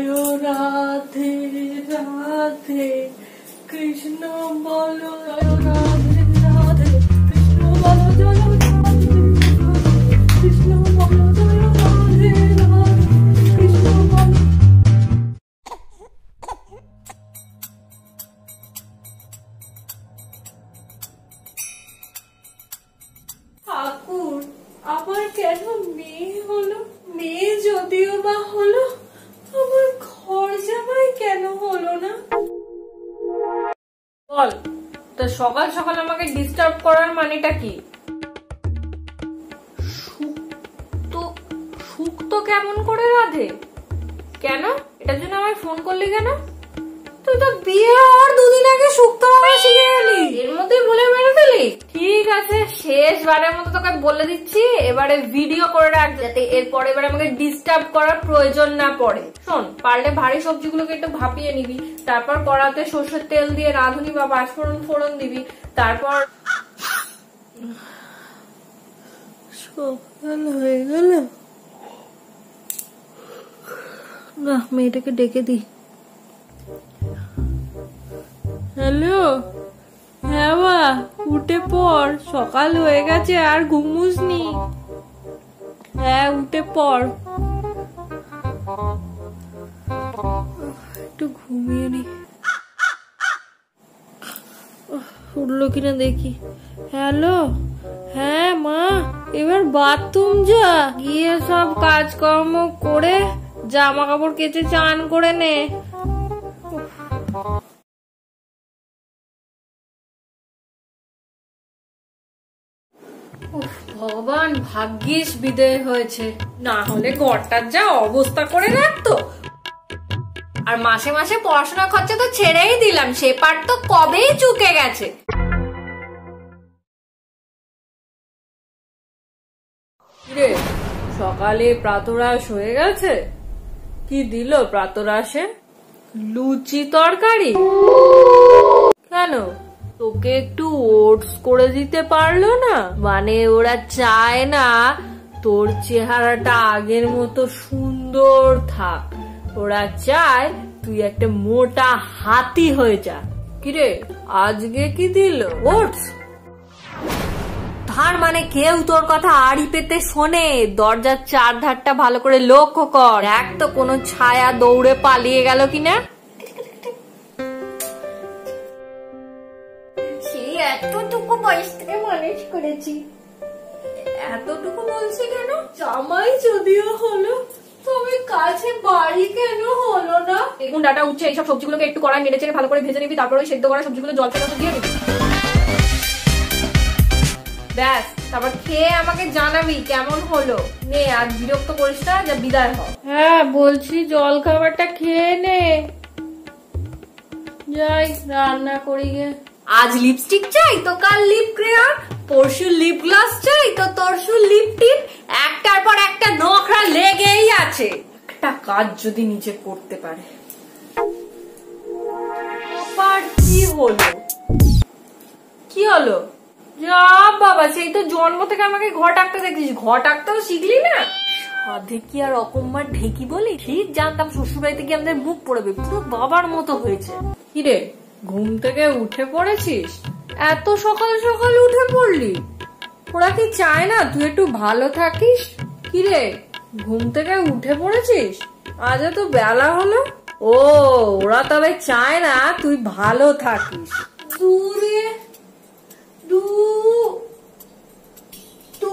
জয় রাধে রাধে কৃষ্ণ বলো। ঠাকুর আবার কেন মেয়ে হলো? মেয়ে যদিও বা হলো সকাল সকাল আমাকে ডিস্টার্ব করার মানেটা কি? কেমন করে রাধে? কেন? এটার জন্য আমায় ফোন করলি কেন? তুই তো বিয়ে হওয়ার দুদিন আগে শুক্তো বাবা শিখে গেলি এর মধ্যেই বলে মেরে ঠিক আছে শেষবারের মতো তোকে বলে দিচ্ছি এবারে ভিডিও করে রাখ যাতে এরপরে এবারে আমাকে ডিস্টার্ব করার প্রয়োজন না পড়ে। শোন পারলে ভারী সবজিগুলোকে একটু ভাপিয়ে নিবি তারপর কড়াতে সর্ষের তেল দিয়ে রাঁধুনি বা পাঁচফোড়ন ফোড়ন দিবি তারপর সকাল হয়ে গেল। না মেয়েটাকে ডেকে দিই। হ্যালো? হ্যাঁ বা উঠে পড়। সকাল হয়ে গেছে, আর ঘুমুসনি হ্যাঁ উঠে পড়। একটু ঘুমিয়ে নি। উঠল কিনা দেখি। হ্যালো? হ্যাঁ মা, এবার বাথরুম যা। গিয়ে সব কাজকর্ম করে জামা কাপড় কেচে চান করে নে। ভগবান ভাগ্যিস বিদায় হয়েছে। না হলে ঘরটার যা অবস্থা করে রাখতো। আর মাসে মাসে পড়াশোনা খরচা তো ছেড়েই দিলাম, সে পার তো কবেই চুকে গেছে। রে সকালে প্রাতরাস হয়ে গেছে? কি দিল প্রাতরাসে লুচি তরকারি? কেন? তোকে একটু ওটস করে দিতে পারল না? মানে ওরা চায় না তোর চেহারাটা আগের মতো সুন্দর থাক। ওরা চায় তুই একটা মোটা হাতি হয়ে যা। কিরে, আজকে কি দিল ওটস ধার মানে কেউ তোর কথা আড়ি পেতে শোনে। দরজার চার ধারটা ভালো করে লক্ষ্য কর। এক তো কোনো ছায়া দৌড়ে পালিয়ে গেল কিনা। জামাই যদিও হলো তবে কাছে বাড়ি কেন হলো না? বেগুন ডাটা উচ্ছে এইসব সবজিগুলোকে একটু কড়াই নেড়ে চেড়ে ভালো করে ভেজে নিবি তারপর ওই সেদ্ধ করা সবজিগুলো জল ফেলে দিয়ে দিবি। ব্যাস তারপর খেয়ে আমাকে জানাবি কেমন হলো। নে আর বিরক্ত করিস না যা বিদায় হ। হ্যাঁ বলছি জল খাবারটা খেয়ে নে। যাই রান্না করি গে। আজ লিপস্টিক চাই তো কাল লিপ ক্রেয়ন পরশু লিপ গ্লাস চাই তো তরশু লিপ টিপ নখরা লেগেই আছে। একটা কাজ যদি নিজে করতে পারে। কি হলো? কি হলো? যা বাবা, সেই তো জন্ম থেকে আমাকে ঘর টাকতে দেখছিস। ঘর টাকতেও শিখলি না? সাধে কি আর অকম্মার ঢেকি বলি? ঠিক জানতাম শ্বশুরবাড়িতে গিয়ে আমাদের মুখ পড়বে। পুরো বাবার মতো হয়েছে। কিরে ঘুম থেকে উঠে পড়েছিস? এত সকাল সকাল উঠে পড়লি? ওরা কি চায় না? তুই একটু ভালো থাকিস? কিরে, ঘুম থেকে উঠে পড়েছিস? আজ তো বেলা হলো। ও, ওরা তবে চায় না তুই ভালো থাকিস। দূরে, দু দু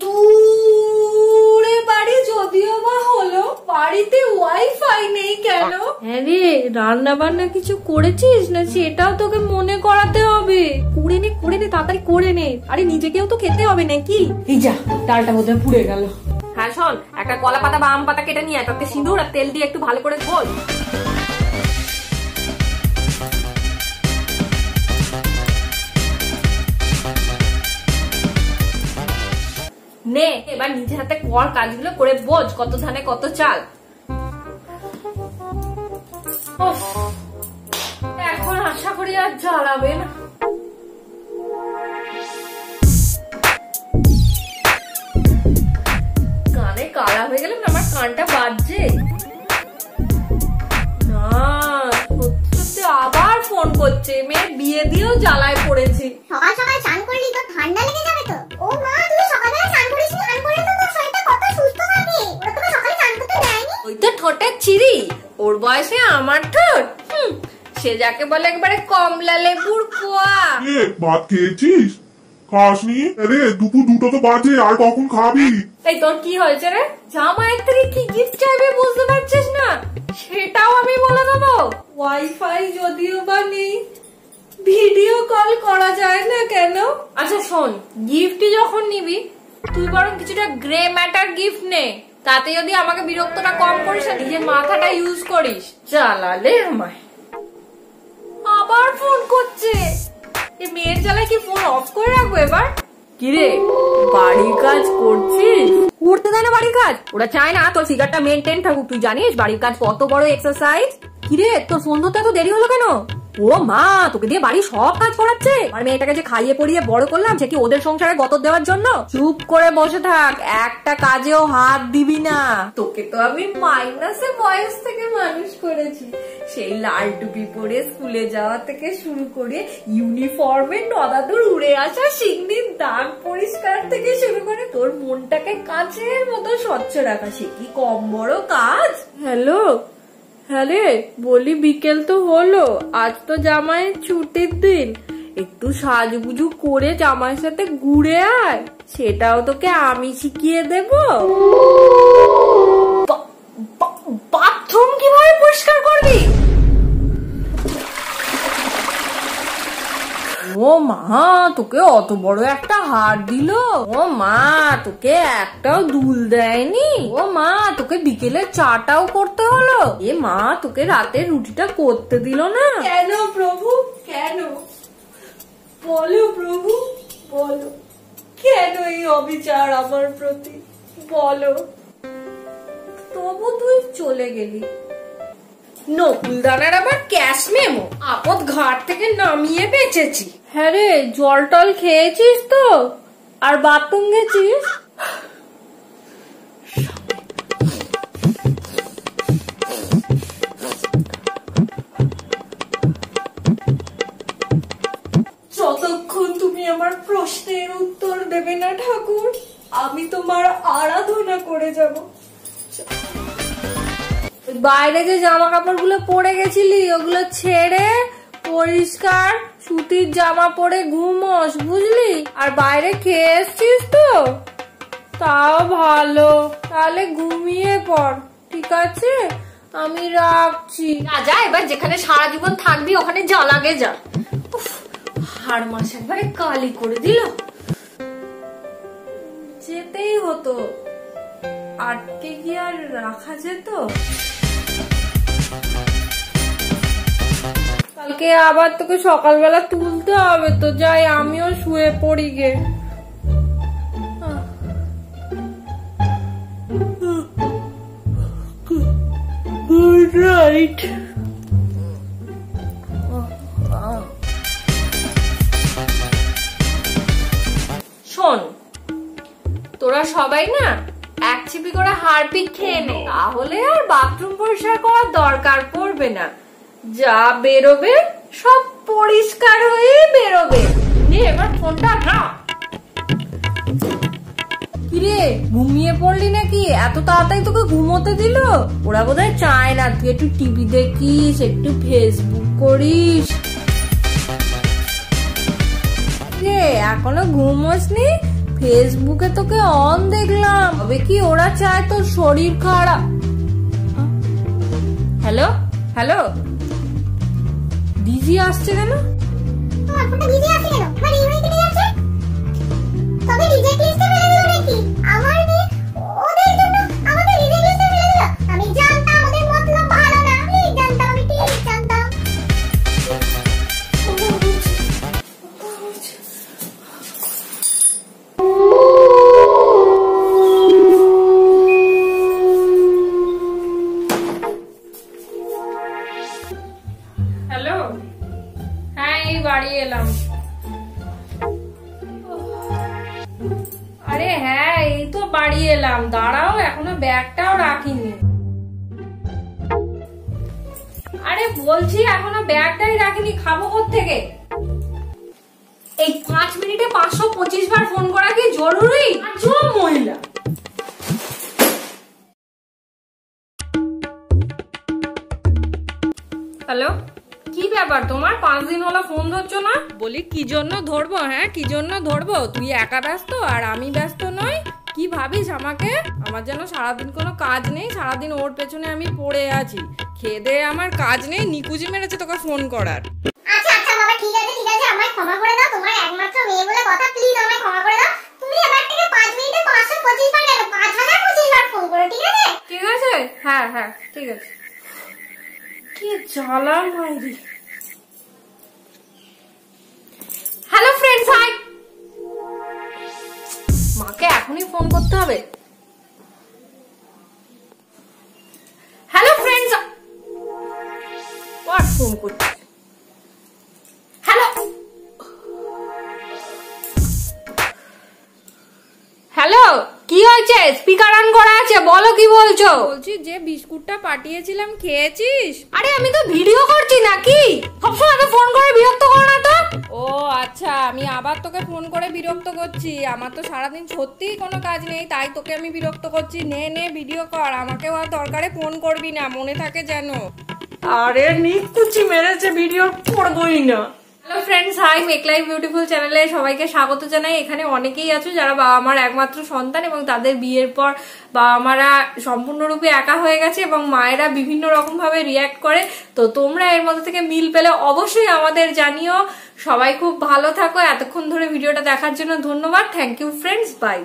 দূরে বাড়ি যদিও বা হলো বাড়িতে ওয়াইফাই নেই কেন হ্যাঁ রে রান্না বান্না কিছু করেছিস না সেটাও তোকে মনে করাতে হবে। করে নে করে নে তাড়াতাড়ি করে নে। আরে নিজেকেও তো খেতে হবে নাকি? এই যা ডালটা বোধহয় পুড়ে গেল। হ্যাঁ শোন একটা কলা পাতা বা আম পাতা কেটে নিয়ে তাতে সিঁদুর আর তেল দিয়ে একটু ভালো করে ধোল নে এবার নিজের হাতে কর কাজগুলো করে বোঝ কত ধানে কত চাল। এখন আশা করি আর জ্বালাবে না। কানে কালা হয়ে গেলে আমার কানটা বাজছে? আবার ফোন করছে, মেয়ের বিয়ে দিয়েও জ্বালায় পড়েছি। সকাল সকাল চান করলি তো, ঠান্ডা লেগে যাবে তো? চিরি ওর বয়সে আমার ঠোঁট। সে যাকে বলে একবারে কমলা লেবুর কোয়া। এ ভাত খেয়েছিস? খাসনি আরে দুপুর দুটো তো বাজে আর কখন খাবি? এই তোর কি হয়েছে রে? জামাইয়ের থেকে কি গিফট চাইবে বুঝতে পারছিস না? সেটাও আমি বলে দেবো। ওয়াইফাই যদিও বা নেই ভিডিও কল করা যায় না কেন? আচ্ছা শোন গিফটই যখন নিবি তুই বরং কিছুটা গ্রে ম্যাটার গিফট নে। তাতে যদি আমাকে বিরক্তটা কম করিস আর নিজের মাথাটা ইউজ করিস। চালালে আমায়। আবার ফোন করছে। এই মেয়ের জ্বালায় কি ফোন অফ করে রাখব এবার? কিরে বাড়ির কাজ করছিস? করতে দেয় না বাড়ির কাজ। ওরা চায় না তোর ফিগারটা মেনটেন থাকুক। তুই জানিস বাড়ির কাজ কত বড় এক্সারসাইজ কিরে তোর ফোন ধরতে এত দেরি হলো কেন? ও মা তোকে দিয়ে বাড়ির সব কাজ করাচ্ছে আর মেয়েটাকে যে খাইয়ে পড়িয়ে বড় করলাম সে কি ওদের সংসারে গতর দেওয়ার জন্য? চুপ করে বসে থাক একটা কাজেও হাত দিবি না। তোকে তো আমি মাইনাসে বয়স থেকে মানুষ করেছি। সেই লাল টুপি পরে স্কুলে যাওয়া থেকে শুরু করে ইউনিফর্মে নদাদুর উড়ে আসা সিগনির দাগ পরিষ্কার থেকে শুরু করে তোর মনটাকে কাঁচের মতো স্বচ্ছ রাখা। সে কি কম বড় কাজ? হ্যালো হ্যাঁ রে, বলি বিকেল তো হলো, আজ তো জামাইয়ের ছুটির দিন। একটু সাজগুজু করে জামাইয়ের সাথে ঘুরে আয়, সেটাও তোকে আমি শিখিয়ে দেব। মা তোকে অত বড় একটা হার দিল। ও মা, তোকে একটাও দুল দেয়নি। ও মা, তোকে বিকেলে চাটাও করতে হলো। এ মা, তোকে রাতে রুটিটা করতে দিল না। কেন প্রভু? কেন? বলো প্রভু, বলো। কেন এই অবিচার আমার প্রতি? বলো। তবু তুই চলে গেলি। নকুলদানার আবার ক্যাশ মেমো। আপদ ঘাট থেকে নামিয়ে বেঁচেছি। হ্যাঁ রে জল টল খেয়েছিস তো? আর বাথরুম গেছিস? যতক্ষণ তুমি আমার প্রশ্নের উত্তর দেবে না ঠাকুর আমি তোমার আরাধনা করে যাব। বাইরে যে জামা কাপড়গুলো পরে গেছিলি ওগুলো ছেড়ে পরিষ্কার সুতির জামা পরে ঘুমোস, বুঝলি? আর বাইরে খেয়ে এসছিস তো? তাও ভালো। তাহলে ঘুমিয়ে পড়, ঠিক আছে? আমি রাখছি। যা এবার যেখানে সারা জীবন থাকবি, ওখানে যা। লাগে যা হাড় মাস একবারে কালি করে দিল। যেতেই হতো। আটকে কি আর রাখা যেত? কালকে আবার তোকে সকালবেলা তুলতে হবে তো যাই আমিও শুয়ে পড়ি গে। গুড নাইট শোন তোরা সবাই না এক চিপি করে হারপিক খেয়ে নে তাহলে আর বাথরুম পরিষ্কার করার দরকার পড়বে না। যা বেরোবে, সব পরিষ্কার হয়ে বেরোবে। নে, এবার ফোনটা রাখ কিরে, ঘুমিয়ে পড়লি নাকি? এত তাড়াতাড়ি তোকে ঘুমোতে দিল? ওরা বোধহয় চায় না, তুই একটু টিভি দেখিস, একটু ফেসবুক করিস। রে এখনও ঘুমোসনি? ফেসবুকে তোকে অন দেখলাম। তবে কি ওরা চায় তোর শরীর খারাপ? হ্যালো? হ্যালো? দিদি আসছে কেন? বিজি আসছে কেন? এই বাড়ি এলাম। আরে হ্যাঁ এই তো বাড়ি এলাম। দাঁড়াও, এখনও ব্যাগটাও রাখিনি। আরে বলছি, এখনও ব্যাগটাই রাখিনি। খাব থেকে এই পাঁচ মিনিটে পাঁচশো পঁচিশ বার ফোন করা কি জরুরি? মহিলা। হ্যালো? ব্যাপার? তোমার পাঁচ দিন হলো ফোন ধরছো না? বলি কি জন্য ধরবো হ্যাঁ? কি জন্য ধরবো? তুই একা ব্যস্ত আর আমি ব্যস্ত নই। কি ভাবিস আমাকে? আমার যেন সারাদিন কোনো কাজ নেই সারাদিন ওর পেছনে আমি পড়ে আছি। খেদে আমার কাজ নেই নিকুজি মেরেছে তোকে ফোন করার। আচ্ছা আচ্ছা বাবা ঠিক আছে ঠিক আছে আমায় ক্ষমা করে দাও। তোমার একমাত্র মেয়ে বলে কথা প্লিজ আমায় ক্ষমা করে দাও। তুমি এবার থেকে পাঁচ মিনিটে পাঁচশো পঁচিশ বার কেন? পাঁচ হাজার পঁচিশ বার ফোন করো ঠিক আছে? ঠিক আছে? হ্যাঁ হ্যাঁ ঠিক আছে। কি জ্বালা মাইরি। হ্যালো ফ্রেন্ডস হাই মাকে এখনই ফোন করতে হবে। হ্যালো ফ্রেন্ডস আর ফোন করছে হয়েছে? স্পিকার অন করা আছে বলো কি বলছো? বলছি যে বিস্কুটটা পাঠিয়েছিলাম খেয়েছিস? আরে আমি তো ভিডিও করছি নাকি? সবসময় আমি ফোন করে বিরক্ত করো না তো। ও আচ্ছা আমি আবার তোকে ফোন করে বিরক্ত করছি। আমার তো সারাদিন সত্যিই কোনো কাজ নেই তাই তোকে আমি বিরক্ত করছি। নে নে ভিডিও কর। আমাকেও আর দরকারে ফোন করবি না মনে থাকে যেন। আরে নিকুচি মেরেছে ভিডিও করবই না। Friends hi make life beautiful চ্যানেলে সবাইকে স্বাগত জানাই। এখানে অনেকেই আছো যারা বাবা মার একমাত্র সন্তান এবং তাদের বিয়ের পর বাবা মারা সম্পূর্ণরূপে একা হয়ে গেছে এবং মায়েরা বিভিন্ন রকম ভাবে রিয়াক্ট করে। তো তোমরা এর মধ্যে থেকে মিল পেলে অবশ্যই আমাদের জানিও। সবাই খুব ভালো থাকো। এতক্ষণ ধরে ভিডিওটা দেখার জন্য ধন্যবাদ। Thank you friends by